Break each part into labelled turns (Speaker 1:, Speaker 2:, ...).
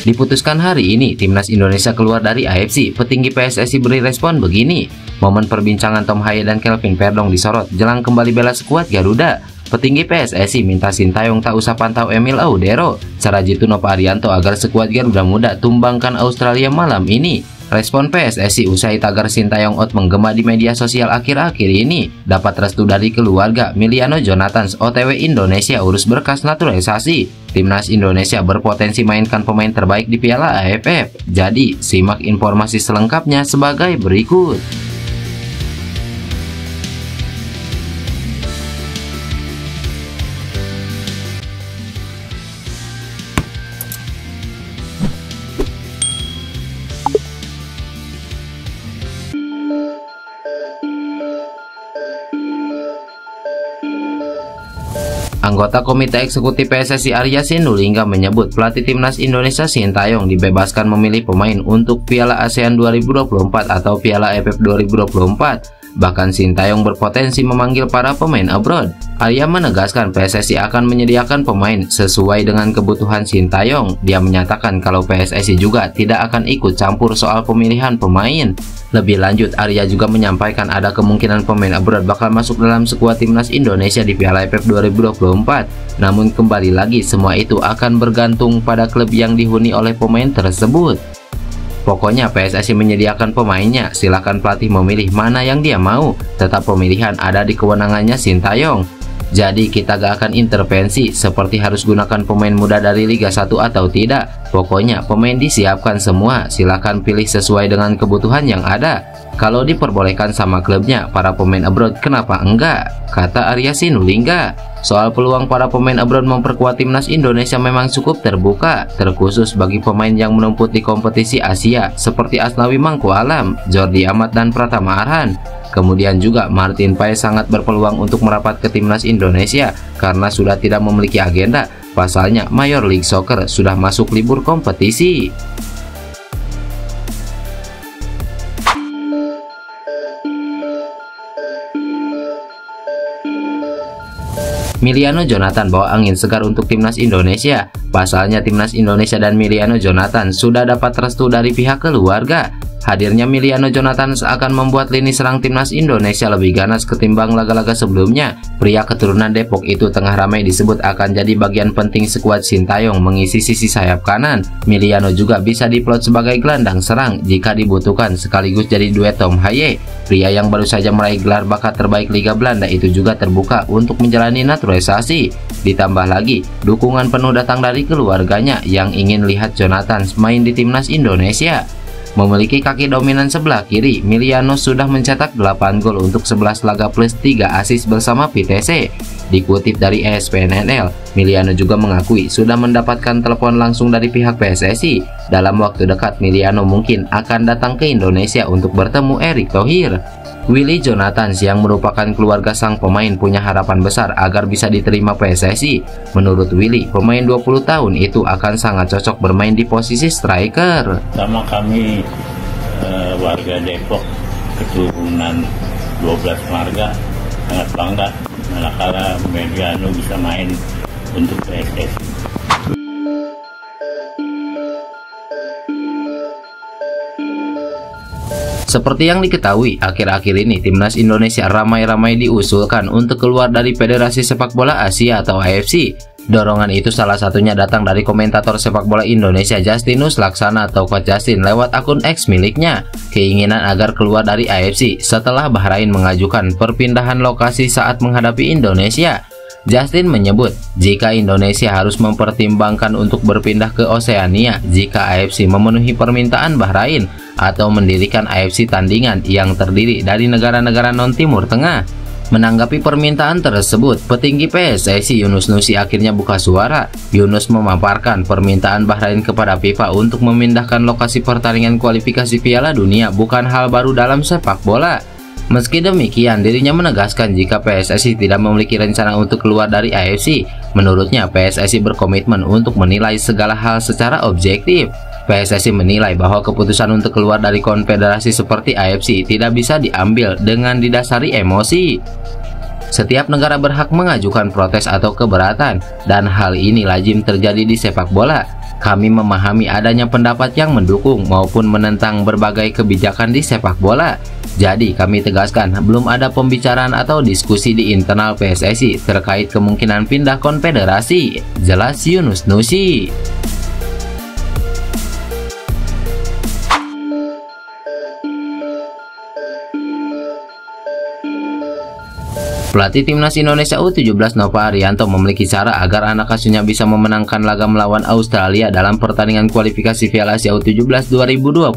Speaker 1: Diputuskan hari ini, timnas Indonesia keluar dari AFC. Petinggi PSSI beri respon begini. Momen perbincangan Tom Haye dan Kelvin Perdong disorot jelang kembali bela skuad Garuda. Petinggi PSSI minta Sintayong tak usah pantau Emil Audero. Sarajitu Nova Arianto agar skuad Garuda Muda tumbangkan Australia malam ini. Respon PSSI usai tagar Sintayong out menggema di media sosial akhir-akhir ini dapat restu dari keluarga Miliano Jonathans OTW Indonesia urus berkas naturalisasi. Timnas Indonesia berpotensi mainkan pemain terbaik di Piala AFF. Jadi, simak informasi selengkapnya sebagai berikut. Anggota Komite Eksekutif PSSI Arya Sinulinga menyebut pelatih timnas Indonesia Sintayong dibebaskan memilih pemain untuk Piala ASEAN 2024 atau Piala AFF 2024 Bahkan Sintayong berpotensi memanggil para pemain abroad. Arya menegaskan PSSI akan menyediakan pemain sesuai dengan kebutuhan Sintayong. Dia menyatakan kalau PSSI juga tidak akan ikut campur soal pemilihan pemain. Lebih lanjut, Arya juga menyampaikan ada kemungkinan pemain abroad bakal masuk dalam skuad timnas Indonesia di Piala AFF 2024. Namun kembali lagi semua itu akan bergantung pada klub yang dihuni oleh pemain tersebut. Pokoknya PSSI menyediakan pemainnya, silakan pelatih memilih mana yang dia mau. Tetap pemilihan ada di kewenangannya Sintayong. Jadi kita gak akan intervensi seperti harus gunakan pemain muda dari Liga 1 atau tidak. Pokoknya pemain disiapkan semua, silakan pilih sesuai dengan kebutuhan yang ada. Kalau diperbolehkan sama klubnya, para pemain abroad kenapa enggak? Kata Arya Sinulinga. Soal peluang para pemain abroad memperkuat timnas Indonesia memang cukup terbuka, terkhusus bagi pemain yang menumput di kompetisi Asia seperti Asnawi Mangku Alam, Jordi Amat dan Pratama Arhan. Kemudian juga Martin Paes sangat berpeluang untuk merapat ke timnas Indonesia karena sudah tidak memiliki agenda. Pasalnya Major League Soccer sudah masuk libur kompetisi. Miliano Jonathan bawa angin segar untuk timnas Indonesia. Pasalnya timnas Indonesia dan Miliano Jonathan sudah dapat restu dari pihak keluarga. Hadirnya Miliano Jonathan seakan membuat lini serang timnas Indonesia lebih ganas ketimbang laga-laga sebelumnya. Pria keturunan Depok itu tengah ramai disebut akan jadi bagian penting skuad Sintayong mengisi sisi sayap kanan. Miliano juga bisa diplot sebagai gelandang serang jika dibutuhkan sekaligus jadi duet Tom Haye. Pria yang baru saja meraih gelar bakat terbaik Liga Belanda itu juga terbuka untuk menjalani naturalisasi. Ditambah lagi, dukungan penuh datang dari keluarganya yang ingin lihat Jonathan main di timnas Indonesia. Memiliki kaki dominan sebelah kiri, Miliano sudah mencetak 8 gol untuk 11 laga plus 3 asis bersama PTC. Dikutip dari ESPNNL, Miliano juga mengakui sudah mendapatkan telepon langsung dari pihak PSSI. Dalam waktu dekat, Miliano mungkin akan datang ke Indonesia untuk bertemu Erick Thohir. Willy Jonathan yang merupakan keluarga sang pemain punya harapan besar agar bisa diterima PSSI. Menurut Willy, pemain 20 tahun itu akan sangat cocok bermain di posisi striker.
Speaker 2: Sama kami uh, warga Depok keturunan 12 warga sangat bangga manakala Mediano bisa main untuk PSSI.
Speaker 1: Seperti yang diketahui, akhir-akhir ini timnas Indonesia ramai-ramai diusulkan untuk keluar dari Federasi Sepak Bola Asia atau AFC. Dorongan itu salah satunya datang dari komentator sepak bola Indonesia Justinus Laksana atau Coach Justin lewat akun X miliknya. Keinginan agar keluar dari AFC setelah Bahrain mengajukan perpindahan lokasi saat menghadapi Indonesia. Justin menyebut, jika Indonesia harus mempertimbangkan untuk berpindah ke Oseania jika AFC memenuhi permintaan Bahrain atau mendirikan AFC tandingan yang terdiri dari negara-negara non-timur tengah. Menanggapi permintaan tersebut, petinggi PSSI Yunus Nusi akhirnya buka suara. Yunus memaparkan permintaan Bahrain kepada FIFA untuk memindahkan lokasi pertandingan kualifikasi Piala Dunia bukan hal baru dalam sepak bola. Meski demikian, dirinya menegaskan jika PSSI tidak memiliki rencana untuk keluar dari AFC. Menurutnya, PSSI berkomitmen untuk menilai segala hal secara objektif. PSSI menilai bahwa keputusan untuk keluar dari konfederasi seperti AFC tidak bisa diambil dengan didasari emosi. Setiap negara berhak mengajukan protes atau keberatan, dan hal ini lazim terjadi di sepak bola. kami memahami adanya pendapat yang mendukung maupun menentang berbagai kebijakan di sepak bola. Jadi kami tegaskan belum ada pembicaraan atau diskusi di internal PSSI terkait kemungkinan pindah konfederasi. Jelas Yunus Nusi. Pelatih Timnas Indonesia U17 Nova Arianto memiliki cara agar anak asuhnya bisa memenangkan laga melawan Australia dalam pertandingan kualifikasi Piala Asia U17 2025.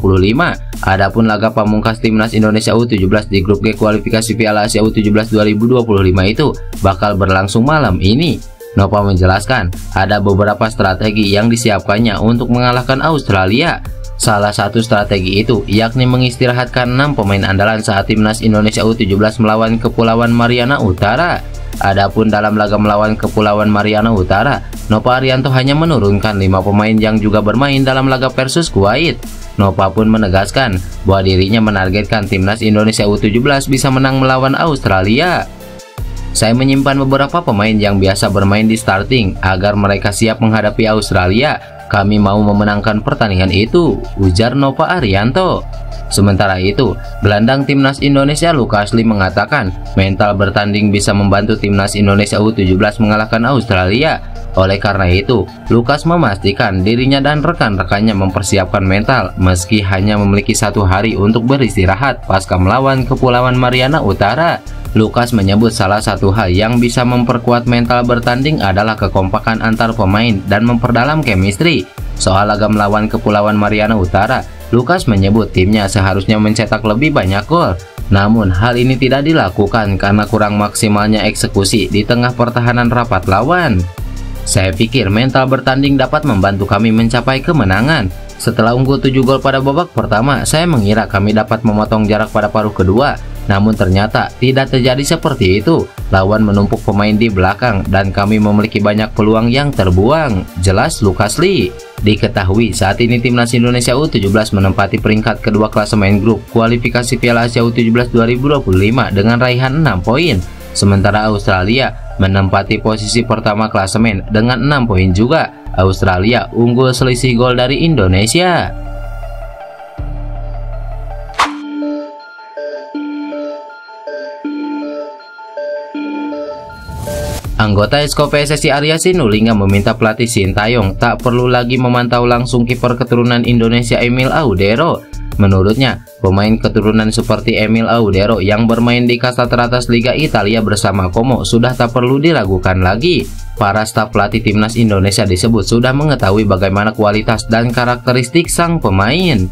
Speaker 1: Adapun laga pamungkas Timnas Indonesia U17 di grup G kualifikasi Piala Asia U17 2025 itu bakal berlangsung malam ini. Nova menjelaskan, ada beberapa strategi yang disiapkannya untuk mengalahkan Australia. Salah satu strategi itu yakni mengistirahatkan 6 pemain andalan saat timnas Indonesia U17 melawan Kepulauan Mariana Utara. Adapun dalam laga melawan Kepulauan Mariana Utara, Nova Arianto hanya menurunkan 5 pemain yang juga bermain dalam laga versus Kuwait. Nova pun menegaskan bahwa dirinya menargetkan timnas Indonesia U17 bisa menang melawan Australia. Saya menyimpan beberapa pemain yang biasa bermain di starting agar mereka siap menghadapi Australia kami mau memenangkan pertandingan itu, ujar Nova Arianto. Sementara itu, gelandang timnas Indonesia Lukas Lee mengatakan mental bertanding bisa membantu timnas Indonesia U17 mengalahkan Australia. Oleh karena itu, Lukas memastikan dirinya dan rekan-rekannya mempersiapkan mental meski hanya memiliki satu hari untuk beristirahat pasca melawan Kepulauan Mariana Utara. Lukas menyebut salah satu hal yang bisa memperkuat mental bertanding adalah kekompakan antar pemain dan memperdalam chemistry. Soal laga melawan Kepulauan Mariana Utara, Lukas menyebut timnya seharusnya mencetak lebih banyak gol. Namun hal ini tidak dilakukan karena kurang maksimalnya eksekusi di tengah pertahanan rapat lawan. Saya pikir mental bertanding dapat membantu kami mencapai kemenangan. Setelah unggul 7 gol pada babak pertama, saya mengira kami dapat memotong jarak pada paruh kedua. Namun ternyata tidak terjadi seperti itu. Lawan menumpuk pemain di belakang dan kami memiliki banyak peluang yang terbuang. Jelas Lukas Lee. Diketahui saat ini timnas Indonesia U17 menempati peringkat kedua klasemen grup kualifikasi Piala Asia U17 2025 dengan raihan 6 poin. Sementara Australia menempati posisi pertama klasemen dengan 6 poin juga. Australia unggul selisih gol dari Indonesia. Anggota Esko PSSI Arya Sinulinga meminta pelatih Sintayong tak perlu lagi memantau langsung kiper keturunan Indonesia Emil Audero. Menurutnya, pemain keturunan seperti Emil Audero yang bermain di kasta teratas Liga Italia bersama Como sudah tak perlu diragukan lagi. Para staf pelatih timnas Indonesia disebut sudah mengetahui bagaimana kualitas dan karakteristik sang pemain.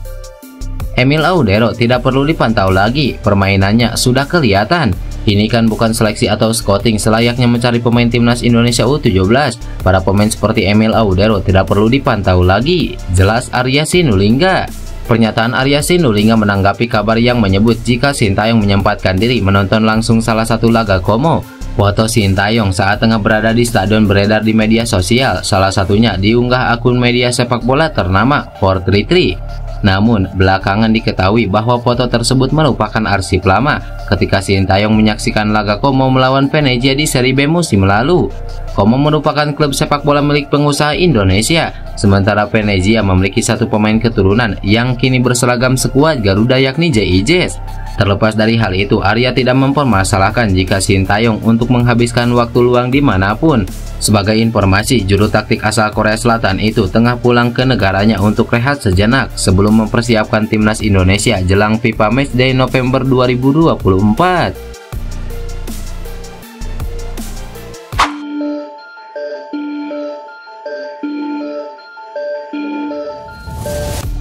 Speaker 1: Emil Audero tidak perlu dipantau lagi, permainannya sudah kelihatan. Ini kan bukan seleksi atau scouting selayaknya mencari pemain timnas Indonesia U17. Para pemain seperti Emil Audero tidak perlu dipantau lagi. Jelas Arya Sinulinga. Pernyataan Arya Sinulinga menanggapi kabar yang menyebut jika Sintayong menyempatkan diri menonton langsung salah satu laga Komo. Foto Sintayong saat tengah berada di stadion beredar di media sosial, salah satunya diunggah akun media sepak bola ternama 433. Namun, belakangan diketahui bahwa foto tersebut merupakan arsip lama ketika Sintayong menyaksikan laga Como melawan Venezia di Serie B musim lalu. Como merupakan klub sepak bola milik pengusaha Indonesia, sementara Venezia memiliki satu pemain keturunan yang kini berseragam sekuat Garuda yakni JIJS. Terlepas dari hal itu, Arya tidak mempermasalahkan jika Sintayong untuk menghabiskan waktu luang di mana pun. Sebagai informasi, juru taktik asal Korea Selatan itu tengah pulang ke negaranya untuk rehat sejenak sebelum mempersiapkan timnas Indonesia jelang FIFA Matchday November 2024.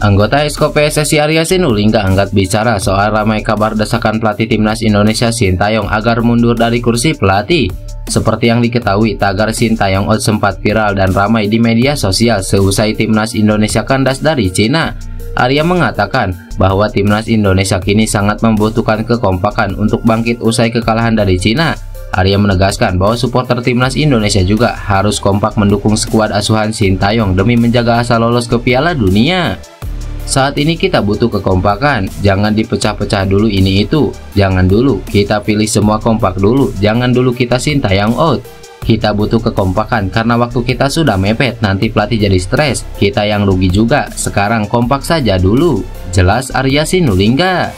Speaker 1: Anggota Esko PSSI Arya Sinulinga angkat bicara soal ramai kabar desakan pelatih timnas Indonesia Sintayong agar mundur dari kursi pelatih. Seperti yang diketahui, tagar Sintayong out sempat viral dan ramai di media sosial seusai timnas Indonesia kandas dari Cina. Arya mengatakan bahwa timnas Indonesia kini sangat membutuhkan kekompakan untuk bangkit usai kekalahan dari Cina. Arya menegaskan bahwa supporter timnas Indonesia juga harus kompak mendukung skuad asuhan Sintayong demi menjaga asa lolos ke Piala Dunia. Saat ini kita butuh kekompakan, jangan dipecah-pecah dulu ini itu. Jangan dulu, kita pilih semua kompak dulu, jangan dulu kita sintayang out. Kita butuh kekompakan karena waktu kita sudah mepet, nanti pelatih jadi stres. Kita yang rugi juga. Sekarang kompak saja dulu. Jelas Arya Sinulinga.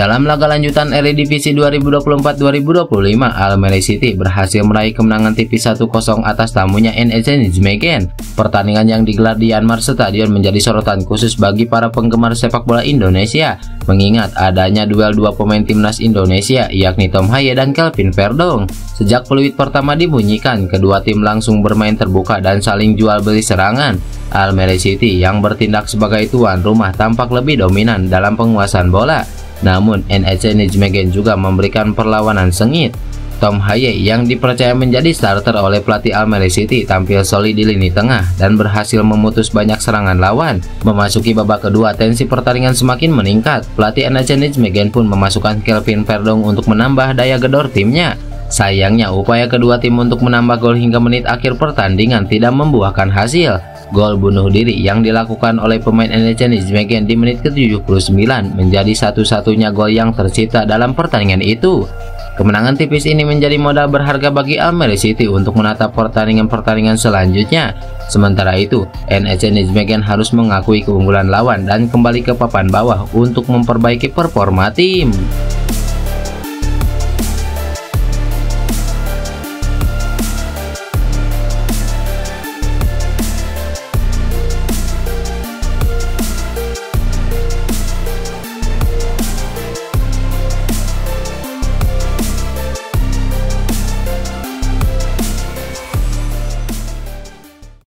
Speaker 1: Dalam laga lanjutan Eredivisie 2024-2025, Almere City berhasil meraih kemenangan tipis 1-0 atas tamunya NEC Nijmegen. Pertandingan yang digelar di Yanmar Stadion menjadi sorotan khusus bagi para penggemar sepak bola Indonesia, mengingat adanya duel dua pemain timnas Indonesia, yakni Tom Haye dan Kelvin Verdong. Sejak peluit pertama dibunyikan, kedua tim langsung bermain terbuka dan saling jual beli serangan. Almere City yang bertindak sebagai tuan rumah tampak lebih dominan dalam penguasaan bola namun NEC Nijmegen juga memberikan perlawanan sengit. Tom Haye yang dipercaya menjadi starter oleh pelatih Almere City tampil solid di lini tengah dan berhasil memutus banyak serangan lawan. Memasuki babak kedua, tensi pertandingan semakin meningkat. Pelatih NEC Nijmegen pun memasukkan Kelvin Verdong untuk menambah daya gedor timnya. Sayangnya, upaya kedua tim untuk menambah gol hingga menit akhir pertandingan tidak membuahkan hasil. Gol bunuh diri yang dilakukan oleh pemain NEC Nijmegen di menit ke-79 menjadi satu-satunya gol yang tercipta dalam pertandingan itu. Kemenangan tipis ini menjadi modal berharga bagi Almere City untuk menatap pertandingan-pertandingan selanjutnya. Sementara itu, NEC Nijmegen harus mengakui keunggulan lawan dan kembali ke papan bawah untuk memperbaiki performa tim.